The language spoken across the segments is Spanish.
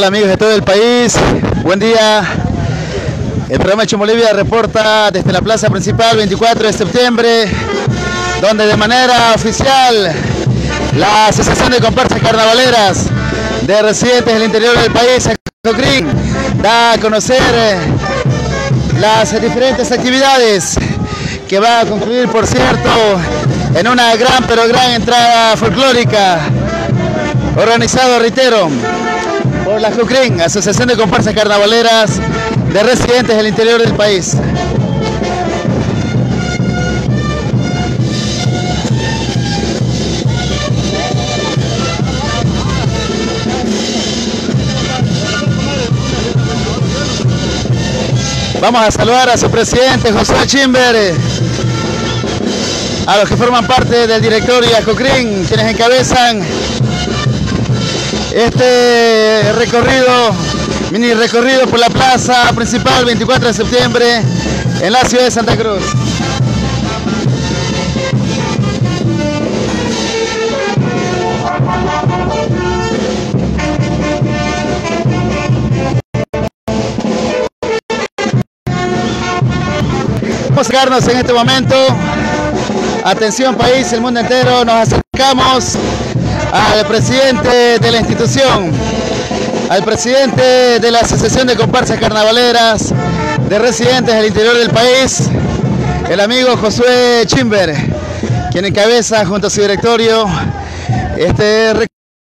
tal amigos de todo el país? Buen día. El programa Hecho reporta desde la plaza principal 24 de septiembre, donde de manera oficial la Asociación de Comparsas Carnavaleras de residentes del interior del país, Cocrín, da a conocer eh, las diferentes actividades que va a concluir, por cierto, en una gran pero gran entrada folclórica organizado, reitero, por la JUCRIN, Asociación de Comparsas Carnavaleras de Residentes del Interior del país. Vamos a saludar a su presidente, José Chimber, a los que forman parte del directorio Cocrín, quienes encabezan este recorrido, mini recorrido por la plaza principal 24 de septiembre en la ciudad de Santa Cruz. Vamos a sacarnos en este momento. Atención país, el mundo entero, nos acercamos al presidente de la institución, al presidente de la Asociación de Comparsas Carnavaleras de Residentes del Interior del país, el amigo Josué Chimber, quien encabeza junto a su directorio este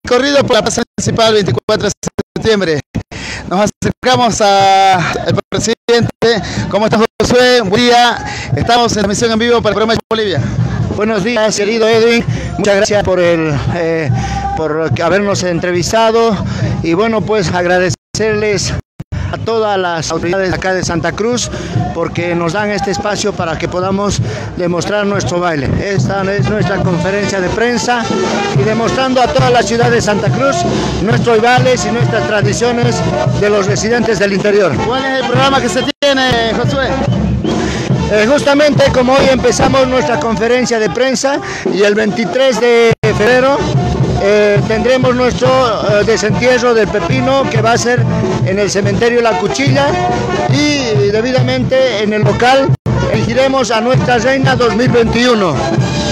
recorrido por la plaza principal 24 de septiembre. Nos acercamos al presidente. ¿Cómo estás, Josué? Buen día. Estamos en transmisión en vivo para el programa de Bolivia. Buenos días, querido Edwin. Muchas gracias por, el, eh, por habernos entrevistado y bueno, pues agradecerles a todas las autoridades acá de Santa Cruz porque nos dan este espacio para que podamos demostrar nuestro baile. Esta es nuestra conferencia de prensa y demostrando a toda la ciudad de Santa Cruz nuestros bailes y nuestras tradiciones de los residentes del interior. ¿Cuál es el programa que se tiene, Josué? Eh, justamente como hoy empezamos nuestra conferencia de prensa y el 23 de febrero eh, tendremos nuestro eh, desentierro del pepino que va a ser en el cementerio La Cuchilla y debidamente en el local elegiremos a nuestra reina 2021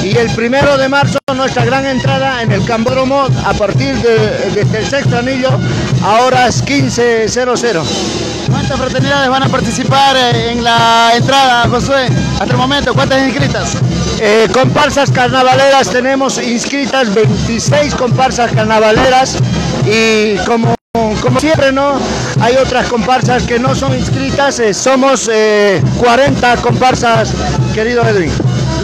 y el primero de marzo nuestra gran entrada en el Cambódromo a partir de, desde el sexto anillo a horas 15.00. ¿Cuántas fraternidades van a participar en la entrada, Josué? Hasta el momento, ¿cuántas inscritas? Eh, comparsas carnavaleras tenemos inscritas 26 comparsas carnavaleras y como, como siempre no hay otras comparsas que no son inscritas, eh, somos eh, 40 comparsas, querido Edwin.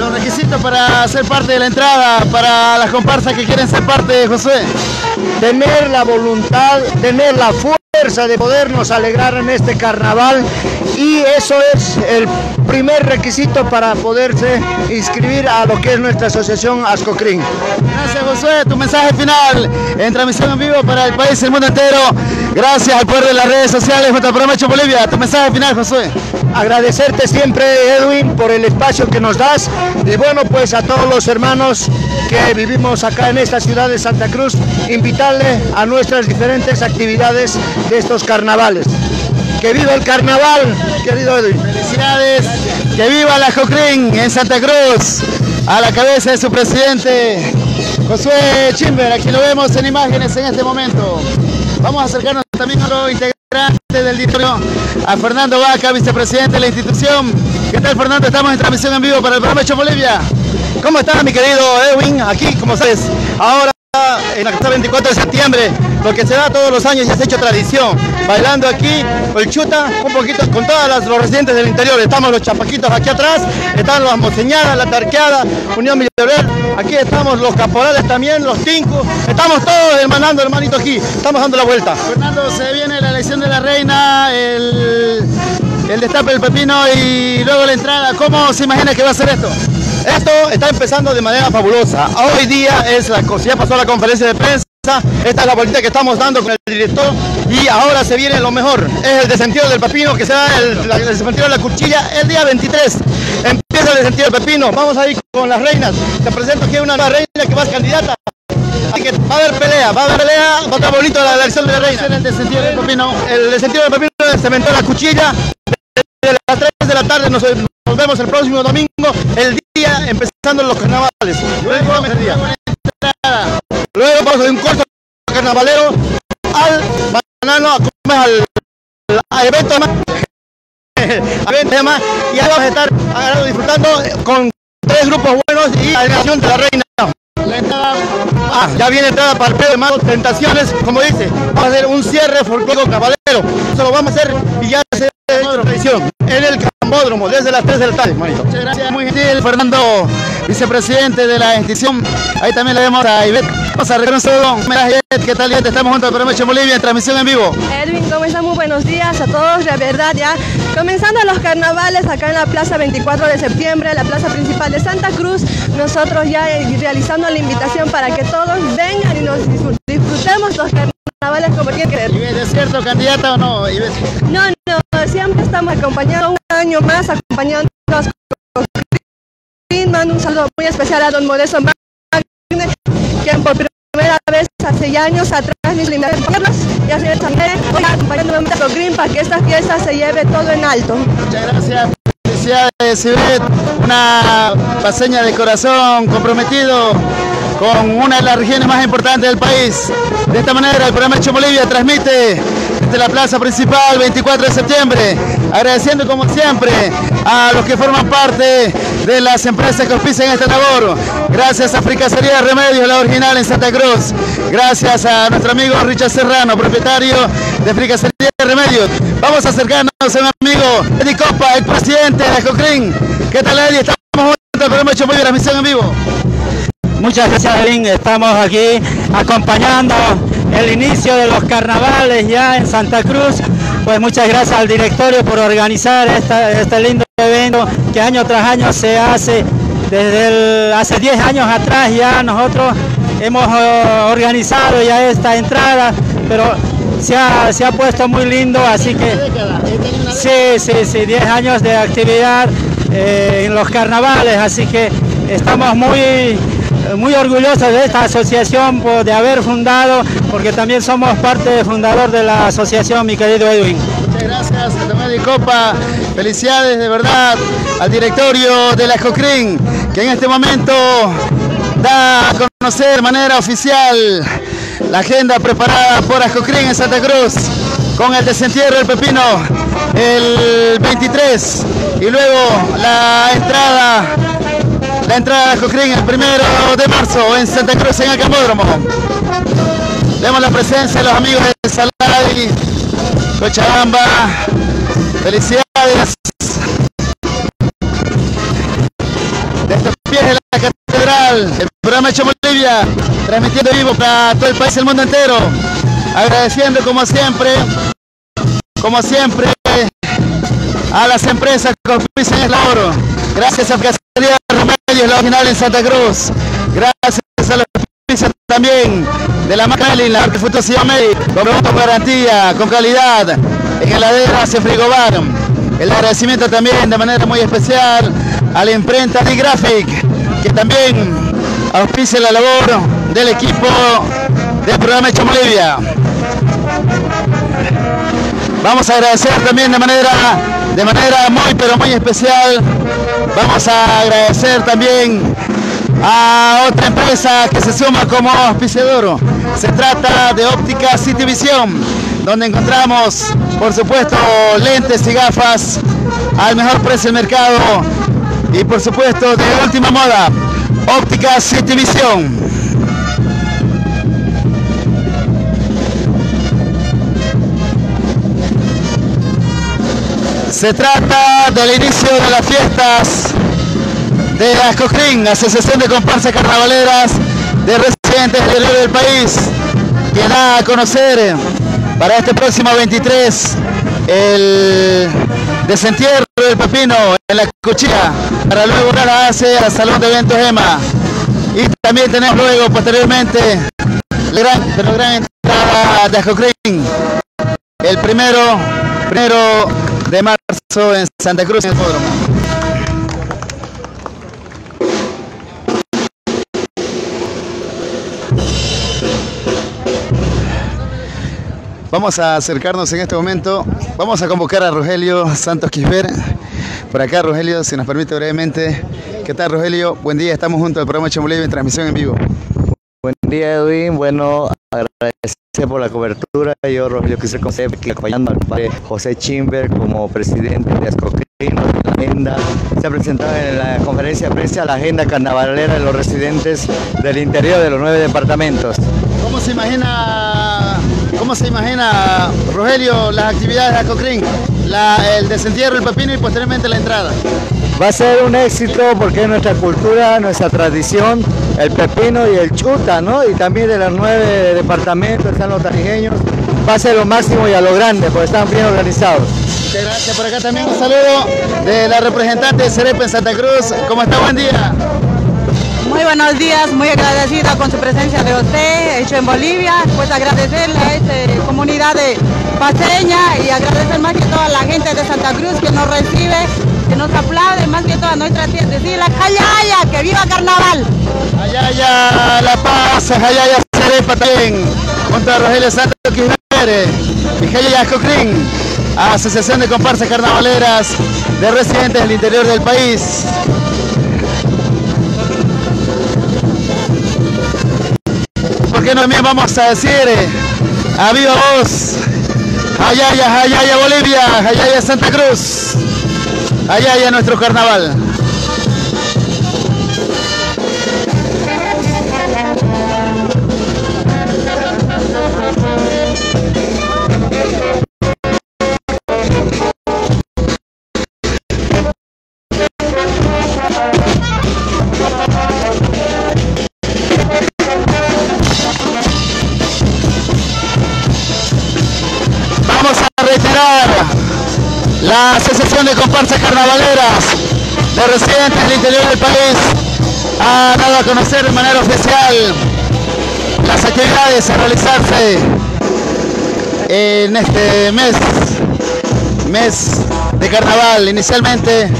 Los requisitos para ser parte de la entrada, para las comparsas que quieren ser parte, Josué. Tener la voluntad, tener la fuerza de podernos alegrar en este carnaval y eso es el primer requisito para poderse inscribir a lo que es nuestra asociación Ascocrin. Gracias Josué, tu mensaje final en transmisión en vivo para el país y el mundo entero. Gracias al poder de las redes sociales al programa Hecho Bolivia. Tu mensaje final Josué. Agradecerte siempre Edwin por el espacio que nos das y bueno pues a todos los hermanos que vivimos acá en esta ciudad de Santa Cruz, invitarle a nuestras diferentes actividades de estos carnavales. ¡Que viva el carnaval, querido Edwin! ¡Felicidades! ¡Que viva la Jocrin en Santa Cruz! A la cabeza de su presidente, Josué Chimber, aquí lo vemos en imágenes en este momento. Vamos a acercarnos también a los integrantes del directorio, a Fernando Vaca, vicepresidente de la institución. ¿Qué tal, Fernando? Estamos en transmisión en vivo para el programa Hecho Bolivia. ¿Cómo está mi querido Edwin? Aquí, como sabes, ahora en la 24 de septiembre, lo que se da todos los años y se ha hecho tradición, bailando aquí el chuta, un poquito con todos los residentes del interior, estamos los chapaquitos aquí atrás, están las moseñadas, la tarqueada, Unión Villarreal, aquí estamos los caporales también, los tincos, estamos todos hermanando hermanito aquí, estamos dando la vuelta. Fernando, se viene la elección de la reina, el, el destape del pepino y luego la entrada, ¿cómo se imagina que va a ser esto? Esto está empezando de manera fabulosa. Hoy día es la ya pasó la conferencia de prensa. Esta es la bolita que estamos dando con el director y ahora se viene lo mejor. Es el desentido del pepino que se da el, el desentido de la cuchilla el día 23. Empieza el desentido del pepino. Vamos a ir con las reinas. Te presento aquí una reina que va a ser candidata. Así que va a haber pelea, va a haber pelea, va a estar bonito la elección de la reina. El descendido del Pepino. El descendido del pepino cementó la cuchilla. Desde las 3 de la tarde nos, nos vemos el próximo domingo, el día empezando los carnavales. Luego, vamos de un corto carnavalero al banano a comer al, al evento más y ahí vamos a estar disfrutando con tres grupos buenos y la nación de la reina. Ah, ya viene entrada para el Pedro de Tentaciones, como dice, vamos a hacer un cierre folclórico cabalero. Eso lo vamos a hacer y ya se tradición en el Cambódromo desde las 3 de la tarde. Muchas gracias, muy gentil, Fernando, vicepresidente de la institución. Ahí también le vemos a Ivette. Vamos a reconocer un saludo. Homenaje a Ivette. ¿Qué tal, Ivette? Estamos juntos al programa Hecho Bolivia en transmisión en vivo. Edwin, ¿cómo están? Muy buenos días a todos, la verdad ya comenzando los carnavales acá en la plaza 24 de septiembre, la plaza principal de Santa Cruz, nosotros ya eh, realizando la invitación para que todos vengan y nos disfr- disfrutemos los carnavales como tiene que ser. ¿es cierto, candidata o no, Ivette? No, no, estamos acompañando un año más, acompañando a Mando un saludo muy especial a don Modesto Magne, quien por primera vez hace años atrás a acompañarnos y así también hoy acompañando a Pro Green para que esta fiesta se lleve todo en alto. Muchas gracias. Felicidades, Ivette. Una paseña de corazón comprometido con una de las regiones más importantes del país. De esta manera, el programa Hecho Bolivia transmite desde la plaza principal 24 de septiembre, agradeciendo como siempre a los que forman parte de las empresas que auspician esta labor. Gracias a Fricacería Remedios, la original en Santa Cruz. Gracias a nuestro amigo Richard Serrano, propietario de Fricacería Remedios. Vamos a acercarnos a un amigo, Eddie Copa, el presidente de Cocrin. ¿Qué tal, Eddie? Estamos juntos al programa Hecho Bolivia, transmisión en vivo. Muchas gracias, Edwin. Estamos aquí acompañando el inicio de los carnavales ya en Santa Cruz. Pues muchas gracias al directorio por organizar este lindo evento que año tras año se hace. Desde hace 10 años atrás ya nosotros hemos eh, organizado ya esta entrada, pero se ha, se ha puesto muy lindo, así que Sí, sí, sí, 10 años de actividad eh, en los carnavales, así que estamos muy, muy orgullosos de esta asociación de haber fundado, porque también somos parte fundador de la asociación, mi querido Edwin. Muchas gracias Tomás de Copa. Felicidades de verdad al directorio de la Cocrin, que en este momento da a conocer de manera oficial la agenda preparada por Ascocrin en Santa Cruz con el desentierro del Pepino el 23 y luego la entrada la entrada de Ascocrin el primero de marzo en Santa Cruz en el Camódromo. Vemos la presencia de los amigos de Saladi, Cochabamba. Felicidades. Desde los pies de la catedral, el programa Hecho Bolivia, transmitiendo vivo para todo el país y el mundo entero. Agradeciendo como siempre, como siempre, a las empresas que auspician el labor. Gracias a Cacería Remedios, la original en Santa Cruz. Gracias a los también de la marca Melin, la Futuación Medi, con garantía, con calidad, en heladeras en frigobar. El agradecimiento también de manera muy especial a la imprenta de Graphic, que también auspicia la labor del equipo del programa Hecho Bolivia. Vamos a agradecer también de manera, de manera muy pero muy especial. Vamos a agradecer también a otra empresa que se suma como auspiciador. Se trata de Óptica City Vision, donde encontramos, por supuesto, lentes y gafas al mejor precio del mercado y, por supuesto, de última moda. Óptica City Vision. Se trata del inicio de las fiestas de Ascocrin, Asociación de Comparsas Carnavaleras de residentes del del país, que da a conocer para este próximo 23 el desentierro del pepino en la cuchilla, para luego trasladarse al Salón de Eventos EMA. Y también tenemos luego, posteriormente, la gran entrada de Ascocrin, el primero, primero de marzo marzo en Santa Cruz, en el Podromo. Vamos a acercarnos en este momento. Vamos a convocar a Rogelio Santos Quisper. Por acá, Rogelio, si nos permite brevemente. ¿Qué tal, Rogelio? Buen día, estamos junto al programa Chamuley en transmisión en vivo. Buen día, Edwin. Bueno, agradecer por la cobertura. Yo, Rogelio, quise que acompañando al padre José Chimber como presidente de Ascocrino la agenda. Se ha presentado en la conferencia de prensa la agenda carnavalera de los residentes del interior de los nueve departamentos. ¿Cómo se imagina, cómo se imagina Rogelio, las actividades de Ascocrin? el desentierro, el pepino y posteriormente la entrada. Va a ser un éxito porque es nuestra cultura, nuestra tradición, el pepino y el chuta, ¿no? Y también de los nueve departamentos están los tarijeños. Va a ser lo máximo y a lo grande, porque están bien organizados. Muchas gracias. Por acá también un saludo de la representante de Cerepa en Santa Cruz. ¿Cómo está? Buen día. Muy buenos días, muy agradecida con su presencia de usted, hecho en Bolivia, pues agradecerle a esta comunidad de paseña y agradecer más que toda la gente de Santa Cruz que nos recibe, que nos aplaude, más que toda nuestra tierra, decir la Jayaya, que viva Carnaval. Jayaya, La Paz, Jayaya Cerepa también, junto a Rogelio Santos Quijere y Jayaya Cocrín, Asociación de Comparsas Carnavaleras de residentes del interior del país. que también vamos a decir eh, a viva voz, Ayaya, Ayaya Bolivia, Ayaya Santa Cruz, Ayaya nuestro carnaval. De Comparsas Carnavaleras de residentes del interior del país ha dado a conocer de manera oficial las actividades a realizarse en este mes, mes de carnaval. Inicialmente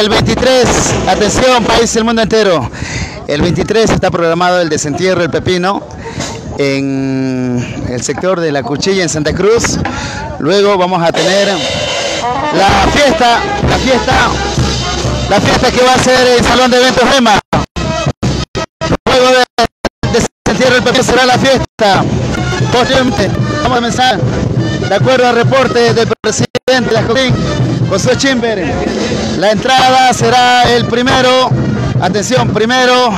el 23, atención país y el mundo entero, el 23 está programado el desentierro del pepino en el sector de la Cuchilla en Santa Cruz. Luego vamos a tener la fiesta, la fiesta, la fiesta que va a ser el Salón de Eventos Gema. Luego de, de el papel será la fiesta. Posteriormente vamos a comenzar, de acuerdo al reporte del presidente de José Chimber, la entrada será el primero, atención, primero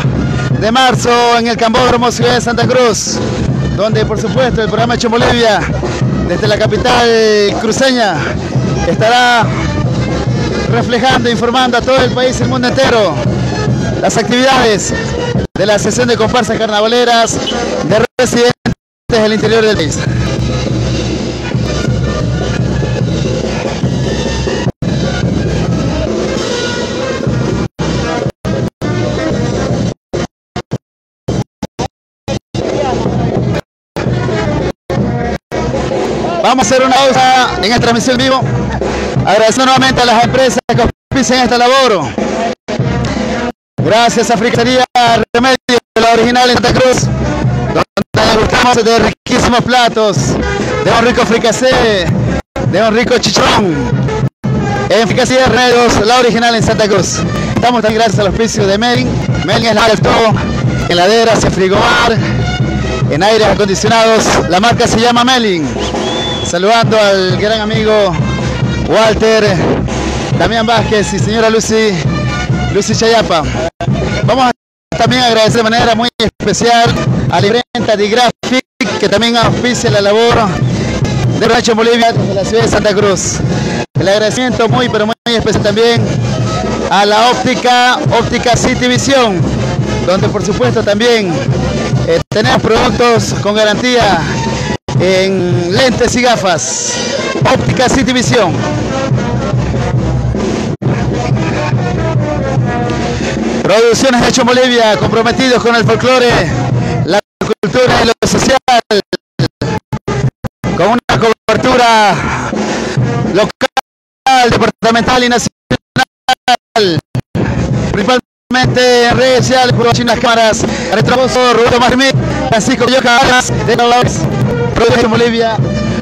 de marzo en el Cambódromo Ciudad de Santa Cruz, donde por supuesto el programa Hecho Bolivia, desde la capital cruceña, estará reflejando, informando a todo el país el mundo entero las actividades de la sesión de comparsas carnavaleras de residentes del interior del país. Vamos a hacer una pausa en esta transmisión vivo. Agradeciendo nuevamente a las empresas que auspician esta labor. Gracias a Fricaría Remedio la original en Santa Cruz, donde buscamos de riquísimos platos, de un rico fricasé, de un rico chichón. En Fricasía Remedios, la original en Santa Cruz. Estamos también gracias al auspicio de Melin. Melin es la de todo, heladeras, frigobar, en aires acondicionados. La marca se llama Melin. Saludando al gran amigo Walter, Damián Vázquez y señora Lucy, Lucy Chayapa. Vamos a también agradecer de manera muy especial a la imprenta de Graphic que también auspicia la labor de Rancho Bolivia de la ciudad de Santa Cruz. El agradecimiento muy pero muy especial también a la óptica, óptica City Vision, donde por supuesto también eh, tenemos productos con garantía en lentes y gafas. Óptica City Vision. Producciones Hecho Bolivia, comprometidos con el folclore, la cultura y lo social, con una cobertura local, departamental y nacional, principalmente en redes sociales, por las cámaras, Retroboso, Roberto Marmí, Francisco Yoca, de Dolores, Producción Bolivia,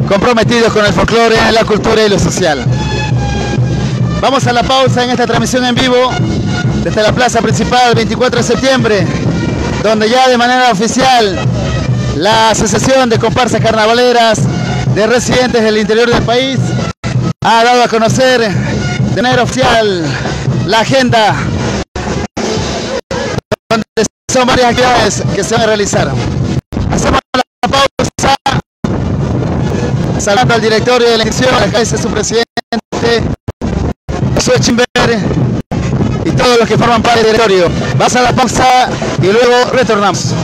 comprometidos con el folclore, la cultura y lo social. Vamos a la pausa en esta transmisión en vivo desde la plaza principal 24 de septiembre, donde ya de manera oficial la Asociación de Comparsas Carnavaleras de Residentes del Interior del país ha dado a conocer de manera oficial la agenda donde son varias actividades que se van a realizar. Hacemos la pausa saludando al directorio de la edición, acá es su presidente, Schwechimber y todos los que forman parte del directorio. Vas a la pausa y luego retornamos.